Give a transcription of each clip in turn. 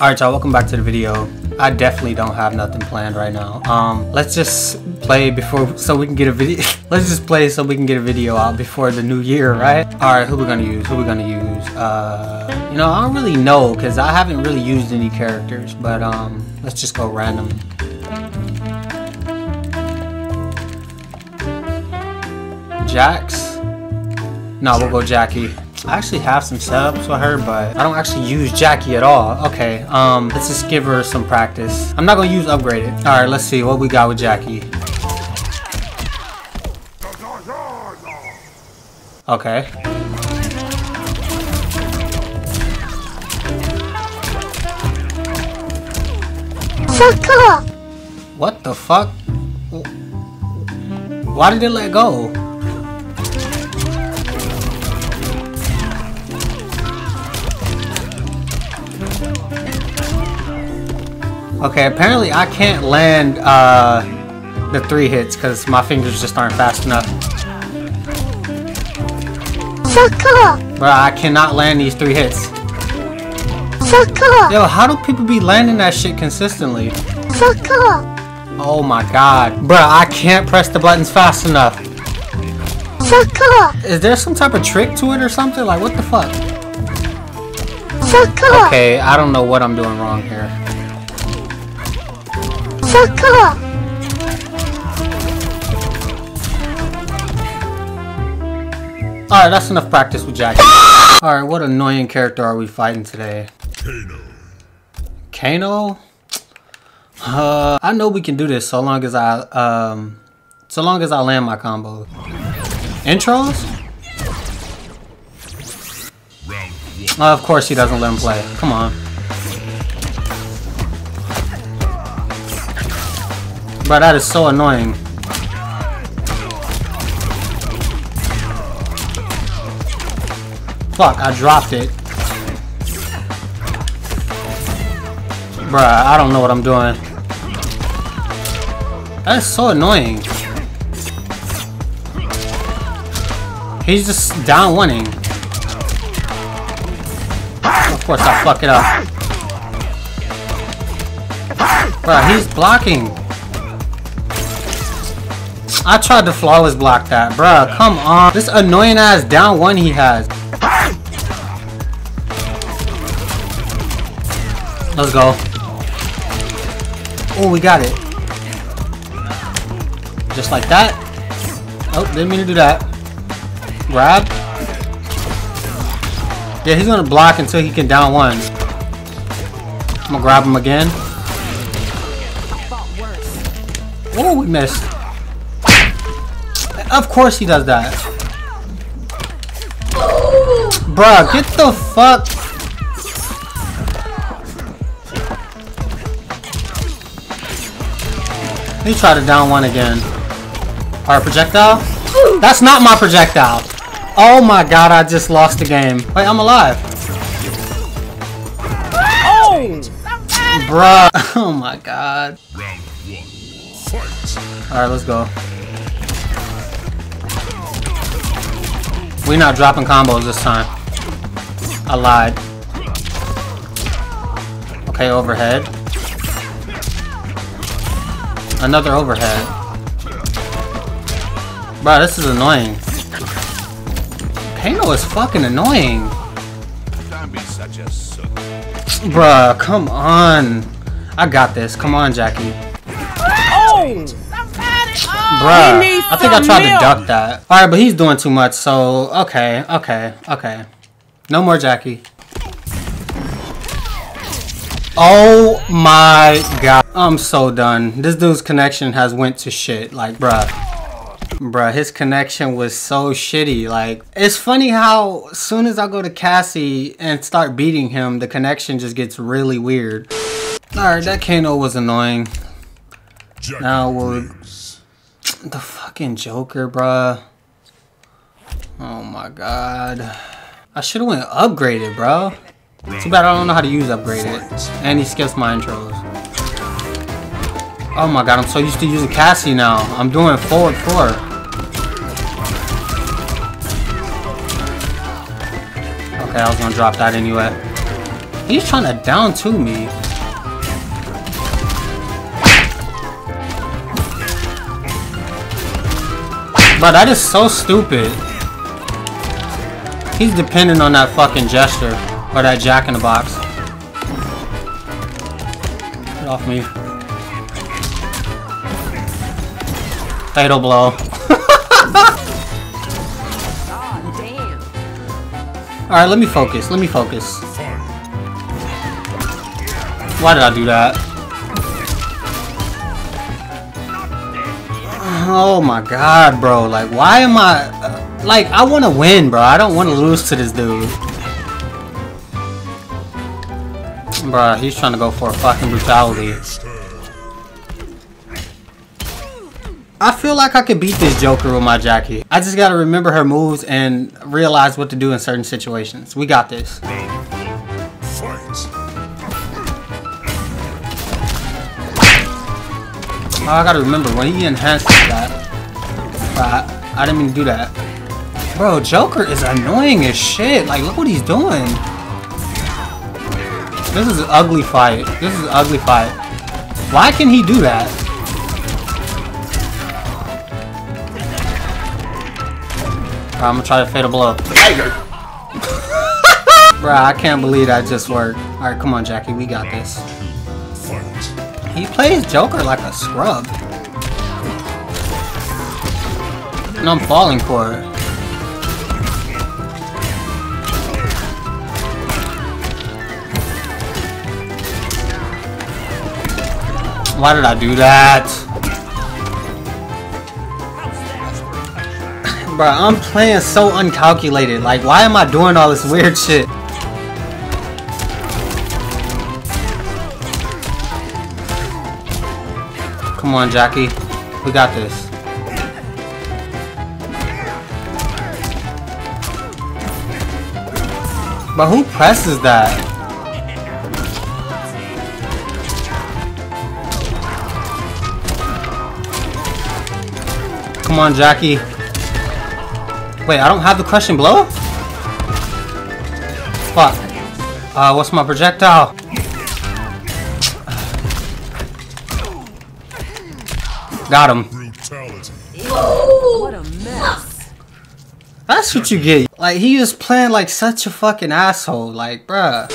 Alright y'all, welcome back to the video. I definitely don't have nothing planned right now. Um, let's just play before, so we can get a video, let's just play so we can get a video out before the new year, right? Alright, who we gonna use, who we gonna use? Uh, you know, I don't really know, because I haven't really used any characters, but um, let's just go random. Jax? No, we'll go Jacqui. I actually have some setups with her, but I don't actually use Jacqui at all. Okay, um, let's just give her some practice. I'm not gonna use upgraded. All right, let's see what we got with Jacqui. Okay. What the fuck? Why did it let go? Okay, apparently I can't land uh, the three hits because my fingers just aren't fast enough. Sucker! Bro, I cannot land these three hits. Sucker! Yo, how do people be landing that shit consistently? Sucker! Oh my god. Bro, I can't press the buttons fast enough. Sucker! Is there some type of trick to it or something? Like, what the fuck? Sucker! Okay, I don't know what I'm doing wrong here. Sucker! Alright, that's enough practice with Jacqui. Alright, what annoying character are we fighting today? Kano. Kano? Uh, I know we can do this so long as I, um, so long as I land my combo. Intros? Round. Uh, of course he doesn't let him play. Come on. Bro, that is so annoying. Fuck, I dropped it. Bruh, I don't know what I'm doing. That is so annoying. He's just down winning. Of course I fuck it up. Bruh, he's blocking. I tried to flawless block that. Bruh, come on. This annoying ass down one he has. Let's go. Oh, we got it. Just like that. Oh, didn't mean to do that. Grab. Yeah, he's gonna block until he can down one. I'm gonna grab him again. Oh, we missed. Of course he does that. Bruh, get the fuck. He tried to down one again. Our projectile? That's not my projectile. Oh my god, I just lost the game. Wait, I'm alive. Oh! Bruh. Oh my god. Round one. Fight. Alright, let's go. We not dropping combos this time. I lied. Okay, overhead. Another overhead. Bro, this is annoying. Kano is fucking annoying. Bruh, come on. I got this. Come on, Jacqui. Oh! Bruh, I think I some tried to duck that. Alright, but he's doing too much, so okay, okay, okay. No more Jacqui. Oh my god. I'm so done. This dude's connection has went to shit. Like, bruh. Bruh, his connection was so shitty. Like, it's funny how soon as I go to Cassie and start beating him, the connection just gets really weird. Alright, that Kano was annoying. Jacqui Now we'll- wins. The fucking Joker, bruh. Oh my god. I should have went upgraded, bro. Too bad I don't know how to use upgraded. And he skips my intros. Oh my god, I'm so used to using Cassie now. I'm doing forward four. Okay, I was gonna drop that anyway. He's trying to down to me. Bro, that is so stupid. He's dependent on that fucking gesture. Or that jack in the box. Get off me. Fatal blow. Alright, let me focus. Let me focus. Why did I do that? Oh my god, bro. Like, why am I... Uh, like, I want to win, bro. I don't want to lose to this dude. Bro, he's trying to go for a fucking brutality. I feel like I could beat this Joker with my Jacqui. I just gotta remember her moves and realize what to do in certain situations. We got this. Oh, I gotta remember when he enhanced that. I, I didn't mean to do that. Bro, Joker is annoying as shit. Like, look what he's doing. This is an ugly fight. This is an ugly fight. Why can he do that? Right, I'm gonna try to fatal blow. Bro, I can't believe that just worked. Alright, come on, Jacqui. We got this. He plays Joker like a scrub. And I'm falling for it. Why did I do that? Bro, I'm playing so uncalculated. Like, why am I doing all this weird shit? Come on, Jacqui. We got this. But who presses that? Come on, Jacqui. Wait, I don't have the crushing blow? Fuck. Uh, what's my projectile? Got him. What a mess. That's what you get. Like, he is playing like such a fucking asshole. Like, bruh.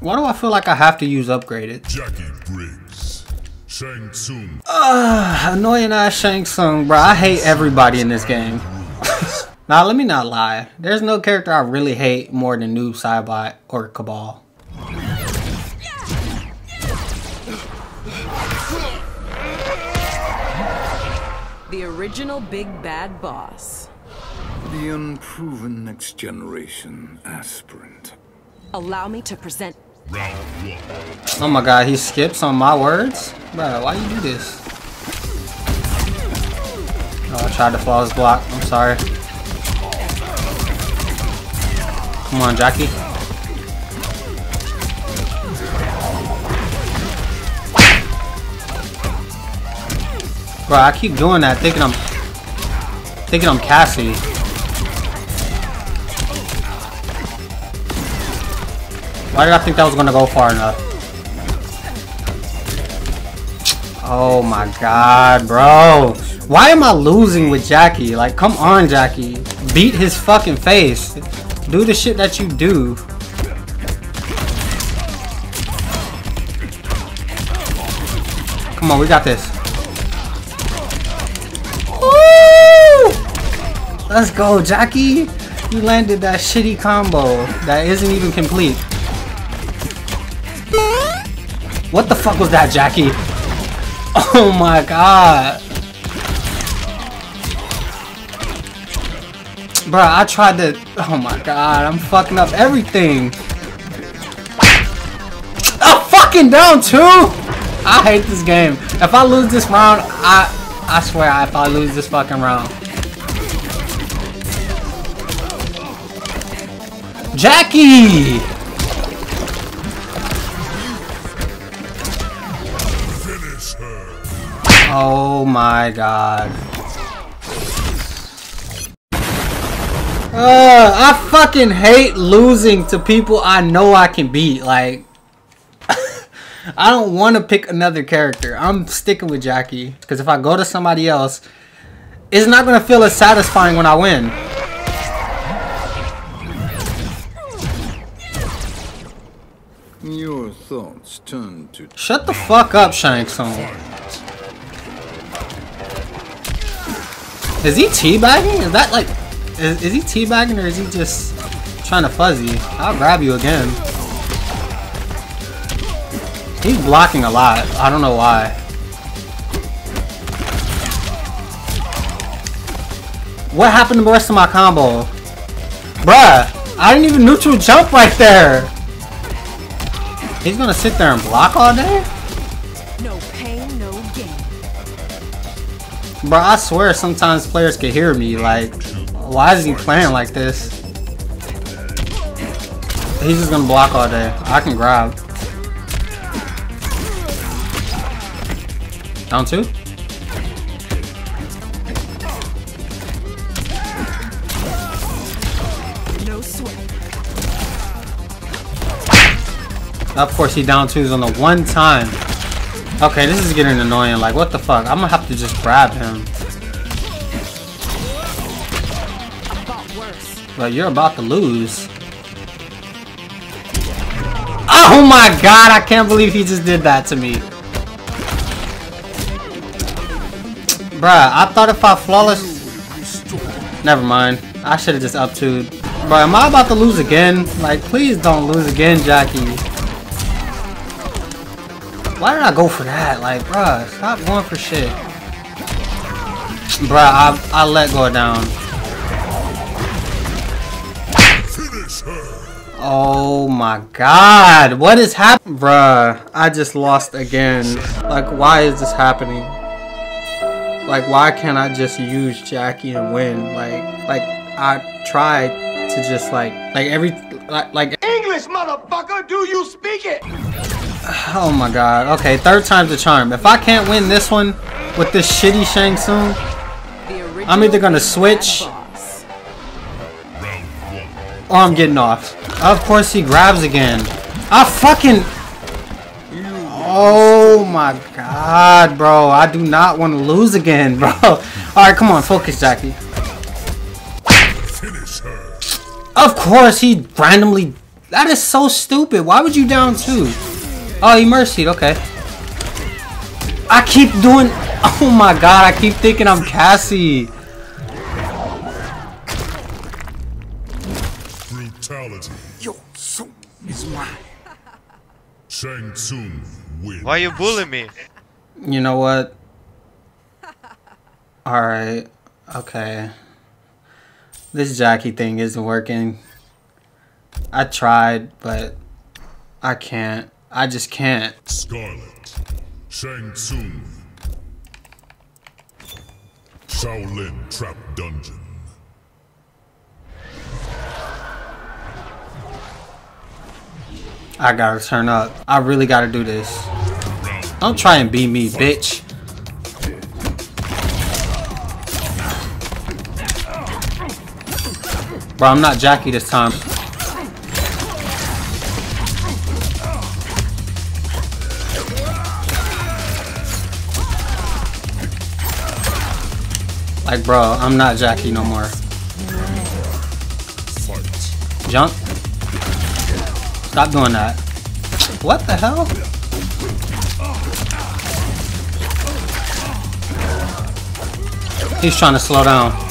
Why do I feel like I have to use upgraded? Jacqui Briggs. Shang Tsung. Ugh, annoying ass Shang Tsung, bro. I hate everybody in this game. now, let me not lie. There's no character I really hate more than Noob Saibot or Kabal. The original big bad boss. The unproven next generation aspirant. Allow me to present. Oh my god, he skips on my words? Bro, why you do this? Oh, I tried to flawless block. I'm sorry. Come on, Jacqui. Bro, I keep doing that, thinking I'm thinking I'm Cassie. Why did I think that was gonna go far enough? Oh my god, bro. Why am I losing with Jacqui? Like, come on, Jacqui. Beat his fucking face. Do the shit that you do. Come on, we got this. Let's go, Jacqui. You landed that shitty combo that isn't even complete. What the fuck was that, Jacqui? Oh my god. Bro, I tried to... Oh my god, I'm fucking up everything. Oh, fucking down too! I hate this game. If I lose this round, I... I swear, if I lose this fucking round. Jacqui! Oh my god. Uh, I fucking hate losing to people I know I can beat. Like, I don't want to pick another character. I'm sticking with Jacqui. Because if I go to somebody else, it's not going to feel as satisfying when I win. Your thoughts turn to Shut the fuck up, Shang Tsung. Is he teabagging? Is that like... Is, is he teabagging or is he just trying to fuzzy? I'll grab you again. He's blocking a lot. I don't know why. What happened to the rest of my combo? Bruh, I didn't even neutral jump right there. He's gonna sit there and block all day? No pain, no gain. Bro, I swear sometimes players can hear me. Like, why is he playing like this? He's just gonna block all day. I can grab. Down two? Of course, he down twos on the one time. Okay, this is getting annoying. Like, what the fuck? I'm gonna have to just grab him. But you're about to lose. Oh my god, I can't believe he just did that to me. Bruh, I thought if I flawless... Never mind. I should have just up 2 Bruh, am I about to lose again? Like, please don't lose again, Jacqui. Why did I go for that? Like, bruh, stop going for shit. Bruh, I, I let go down. Oh my god, what is happening? Bruh, I just lost again. Like, why is this happening? Like, why can't I just use Jacqui and win? Like, like, I tried to just like, like every, like, like, English, motherfucker, do you speak it? Oh my god. Okay, third time's the charm. If I can't win this one with this shitty Shang Tsung, I'm either gonna switch-. Or I'm getting off. Of course he grabs again. I fucking... Oh my god, bro. I do not want to lose again, bro. Alright, come on. Focus, Jacqui. Of course he randomly... That is so stupid. Why would you down two? Oh, he mercied. Okay. I keep doing... Oh my god, I keep thinking I'm Cassie. Brutality. Your soul is mine. Shang Tsung wins. Why you bullying me? You know what? Alright. Okay. This Jacqui thing isn't working. I tried, but I can't. I just can't. Skarlet. Shang Tsung. Shaolin Trap Dungeon. I gotta turn up. I really gotta do this. Don't try and beat me, bitch. Bro, I'm not Jacqui this time. Like, bro, I'm not Jacqui no more. Jump. Stop doing that. What the hell? He's trying to slow down.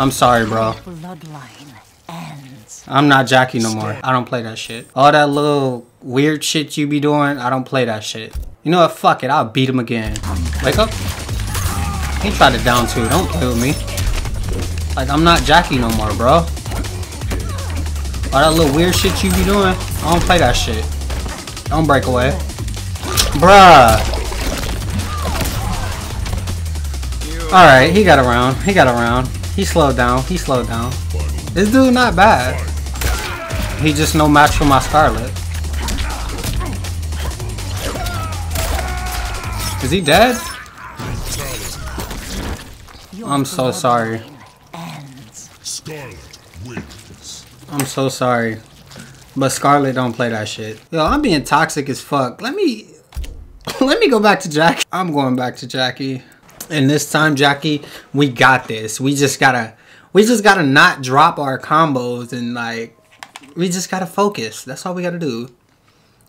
I'm sorry, bro. Bloodline ends. I'm not Jacqui no more. I don't play that shit. All that little weird shit you be doing, I don't play that shit. You know what? Fuck it. I'll beat him again. Wake up. He tried to down two. Don't play with me. Like, I'm not Jacqui no more, bro. All that little weird shit you be doing, I don't play that shit. Don't break away. Bruh. Alright, he got around. He got around. He slowed down. He slowed down. This dude not bad. He just no match for my Skarlet. Is he dead? I'm so sorry. I'm so sorry. But Skarlet don't play that shit. Yo, I'm being toxic as fuck. Let me let me go back to Jacqui. I'm going back to Jacqui. And this time, Jacqui, we got this. We just gotta we just gotta not drop our combos and like we just gotta focus. That's all we gotta do.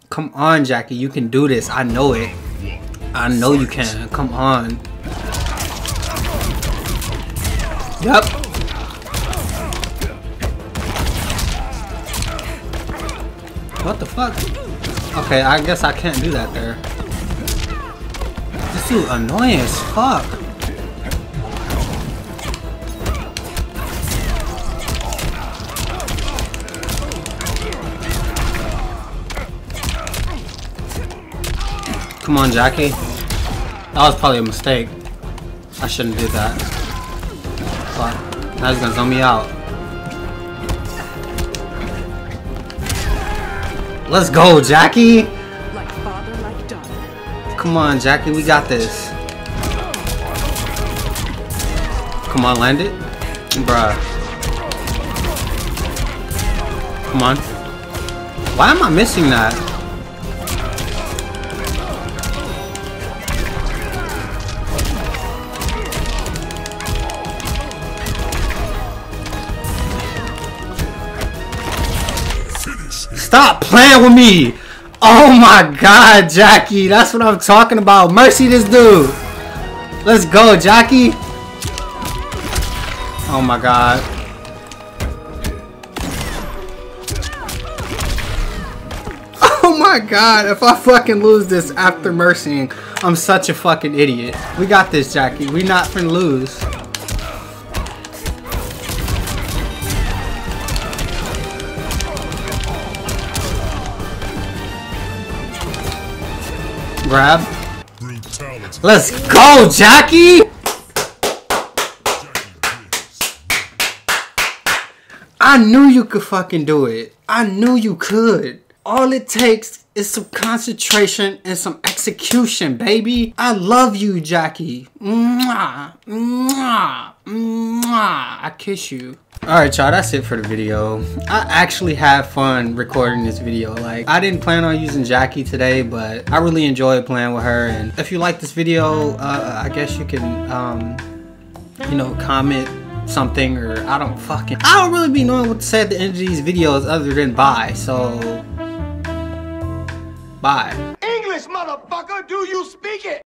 Come on, Jacqui, you can do this. I know it. I know you can. Come on. Yep. What the fuck? Okay, I guess I can't do that there. This annoying as fuck. Come on, Jacqui. That was probably a mistake. I shouldn't do that. But now he's gonna zone me out. Let's go, Jacqui! Come on, Jacqui, we got this. Come on, land it. Bruh. Come on. Why am I missing that? Stop playing with me! Oh my god, Jacqui! That's what I'm talking about. Mercy this dude! Let's go, Jacqui! Oh my god. Oh my god, if I fucking lose this after mercying, I'm such a fucking idiot. We got this, Jacqui. We not finna lose. Grab. Let's go, Jacqui! I knew you could fucking do it. I knew you could. All it takes is some concentration and some execution, baby. I love you, Jacqui. Mwah, mwah, mwah. I kiss you. Alright, y'all, that's it for the video. I actually had fun recording this video. Like, I didn't plan on using Jacqui today, but I really enjoyed playing with her. And if you like this video, uh, I guess you can, um, you know, comment something or I don't fucking I don't really be knowing what to say at the end of these videos other than bye. So bye. English, motherfucker, do you speak it?